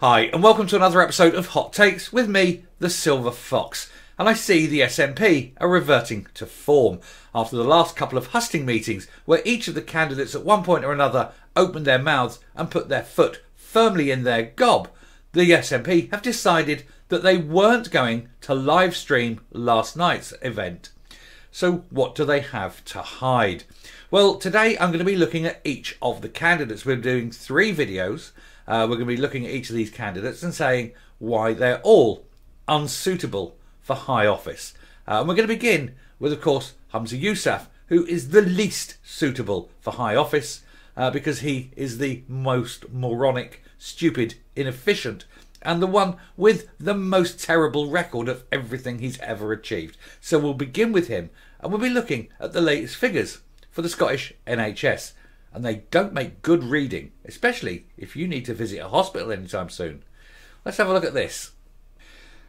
Hi, and welcome to another episode of Hot Takes with me, the Silver Fox. And I see the SNP are reverting to form after the last couple of hustling meetings where each of the candidates at one point or another opened their mouths and put their foot firmly in their gob. The SNP have decided that they weren't going to live stream last night's event. So, what do they have to hide? Well, today I'm going to be looking at each of the candidates. We're doing three videos. Uh, we're going to be looking at each of these candidates and saying why they're all unsuitable for high office. Uh, and we're going to begin with, of course, Humza Yousaf, who is the least suitable for high office uh, because he is the most moronic, stupid, inefficient, and the one with the most terrible record of everything he's ever achieved. So we'll begin with him and we'll be looking at the latest figures for the Scottish NHS. And they don't make good reading, especially if you need to visit a hospital anytime soon. Let's have a look at this.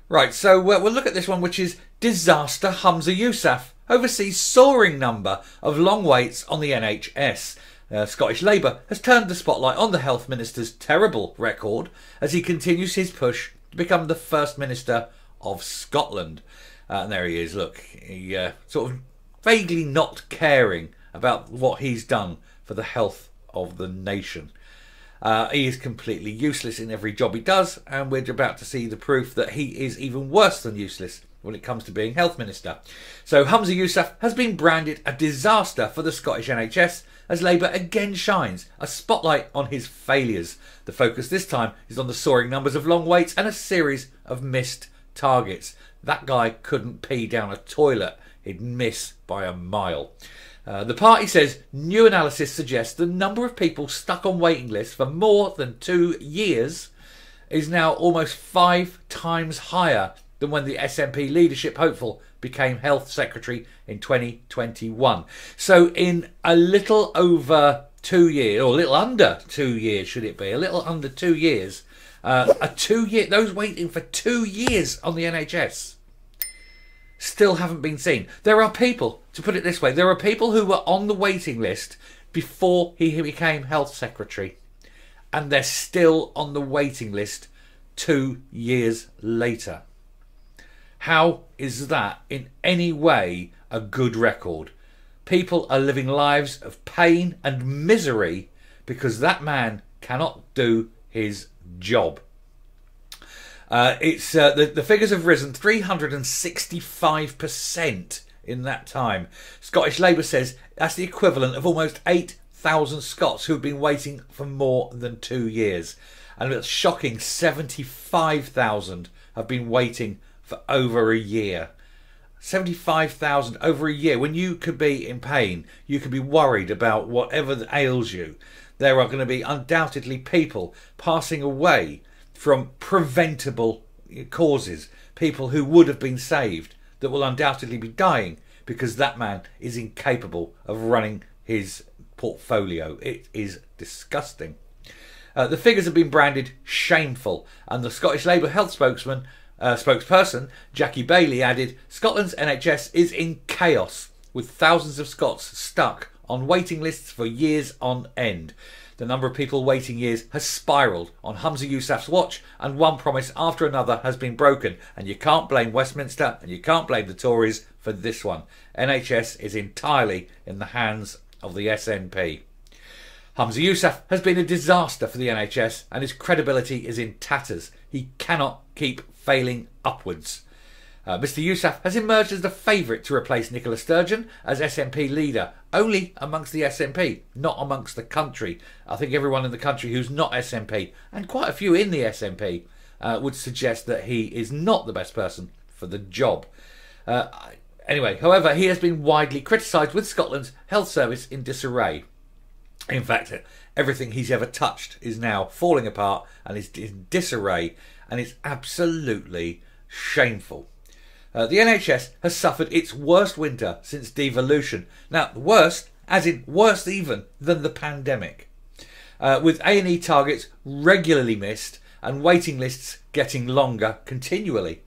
Right, so uh, we'll look at this one, which is Disaster Humza Yousaf oversees soaring number of long waits on the NHS. Uh, Scottish Labour has turned the spotlight on the Health Minister's terrible record as he continues his push to become the First Minister of Scotland. Uh, and there he is, look, he uh, sort of vaguely not caring about what he's done for the health of the nation. Uh, he is completely useless in every job he does, and we're about to see the proof that he is even worse than useless when it comes to being health minister. So Humza Yousaf has been branded a disaster for the Scottish NHS as Labour again shines a spotlight on his failures. The focus this time is on the soaring numbers of long waits and a series of missed targets. That guy couldn't pee down a toilet, he'd miss by a mile. Uh, the party says new analysis suggests the number of people stuck on waiting lists for more than two years is now almost five times higher than when the SNP leadership hopeful became health secretary in 2021. So, in a little over two years, or a little under two years, should it be? A little under two years, uh, a two year, those waiting for two years on the NHS still haven't been seen. There are people, to put it this way, there are people who were on the waiting list before he became health secretary, and they're still on the waiting list two years later. How is that in any way a good record? People are living lives of pain and misery because that man cannot do his job. Uh, it's uh, the, the figures have risen 365% in that time. Scottish Labour says that's the equivalent of almost 8,000 Scots who've been waiting for more than two years. And it's shocking 75,000 have been waiting for over a year. 75,000 over a year. When you could be in pain, you could be worried about whatever ails you. There are going to be undoubtedly people passing away from preventable causes, people who would have been saved that will undoubtedly be dying because that man is incapable of running his portfolio. It is disgusting. Uh, the figures have been branded shameful, and the Scottish Labour health spokesman, uh, spokesperson Jackie Baillie added, Scotland's NHS is in chaos, with thousands of Scots stuck on waiting lists for years on end. The number of people waiting years has spiralled on Humza Yousaf's watch, and one promise after another has been broken. And you can't blame Westminster and you can't blame the Tories for this one. NHS is entirely in the hands of the SNP. Humza Yousaf has been a disaster for the NHS and his credibility is in tatters. He cannot keep failing upwards. Uh, Mr. Yousaf has emerged as the favourite to replace Nicola Sturgeon as SNP leader, only amongst the SNP, not amongst the country. I think everyone in the country who's not SNP, and quite a few in the SNP, uh, would suggest that he is not the best person for the job. Uh, anyway, however, he has been widely criticised with Scotland's health service in disarray. In fact, everything he's ever touched is now falling apart and is in disarray, and it's absolutely shameful. Uh, the NHS has suffered its worst winter since devolution. Now, worst, as in worse even than the pandemic, uh, with A&E targets regularly missed and waiting lists getting longer continually.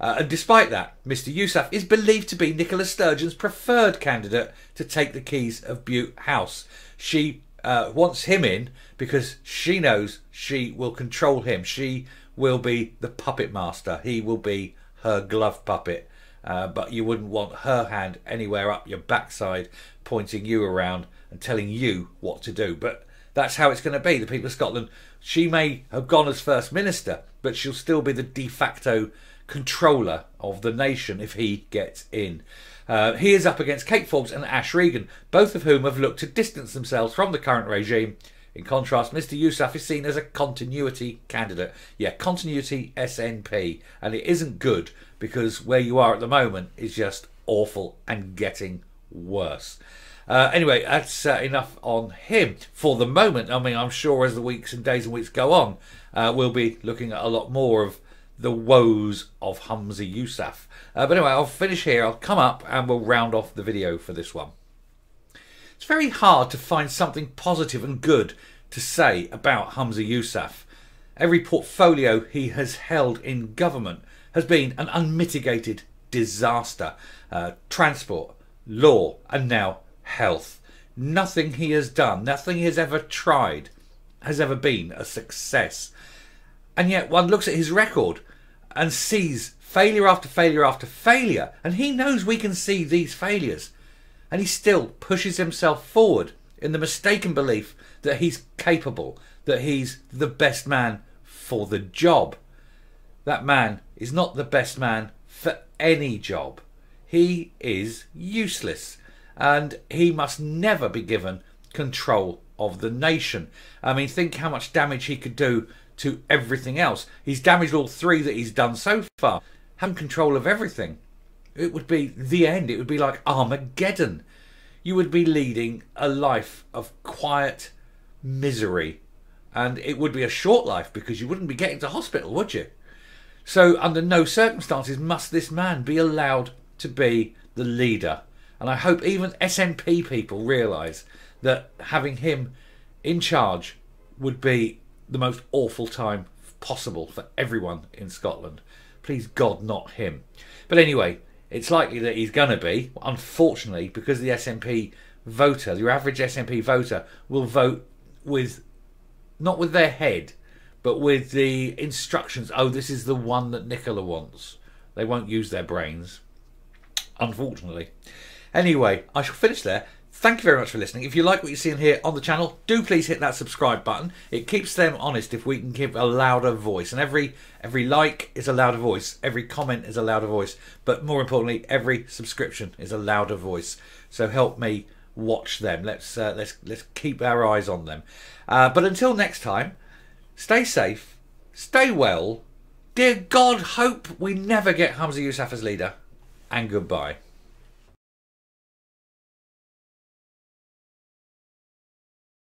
Uh, and despite that, Mr. Yousaf is believed to be Nicola Sturgeon's preferred candidate to take the keys of Bute House. She uh, wants him in because she knows she will control him. She will be the puppet master. He will be her glove puppet. Uh, but you wouldn't want her hand anywhere up your backside, pointing you around and telling you what to do. But that's how it's going to be. The people of Scotland, she may have gone as First Minister, but she'll still be the de facto controller of the nation if he gets in. Uh, he is up against Kate Forbes and Ash Regan, both of whom have looked to distance themselves from the current regime. In contrast, Mr. Yousaf is seen as a continuity candidate. Yeah, continuity SNP. And it isn't good because where you are at the moment is just awful and getting worse. Uh, anyway, that's uh, enough on him for the moment. I mean, I'm sure as the weeks and days and weeks go on, uh, we'll be looking at a lot more of the woes of Humza Yousaf. Uh, but anyway, I'll finish here. I'll come up and we'll round off the video for this one. It's very hard to find something positive and good to say about Humza Yousaf. Every portfolio he has held in government has been an unmitigated disaster. Uh, transport, law, and now health. Nothing he has done, nothing he has ever tried, has ever been a success. And yet one looks at his record and sees failure after failure after failure, and he knows we can see these failures. And he still pushes himself forward in the mistaken belief that he's capable, that he's the best man for the job. That man is not the best man for any job. He is useless and he must never be given control of the nation. I mean, think how much damage he could do to everything else. He's damaged all three that he's done so far. Having control of everything, it would be the end. It would be like Armageddon. You would be leading a life of quiet misery. And it would be a short life because you wouldn't be getting to hospital, would you? So, under no circumstances must this man be allowed to be the leader. And I hope even SNP people realise that having him in charge would be the most awful time possible for everyone in Scotland. Please God, not him. But anyway, it's likely that he's going to be, unfortunately, because the SNP voter, your average SNP voter, will vote with not with their head, but with the instructions. Oh, this is the one that Nicola wants. They won't use their brains, unfortunately. Anyway, I shall finish there. Thank you very much for listening. If you like what you're seeing here on the channel, do please hit that subscribe button. It keeps them honest if we can give a louder voice. And every every like is a louder voice. Every comment is a louder voice. But more importantly, every subscription is a louder voice. So help me watch them. Let's uh, let's let's keep our eyes on them. Uh, but until next time, stay safe, stay well. Dear God, hope we never get Humza Yousaf as leader. And goodbye.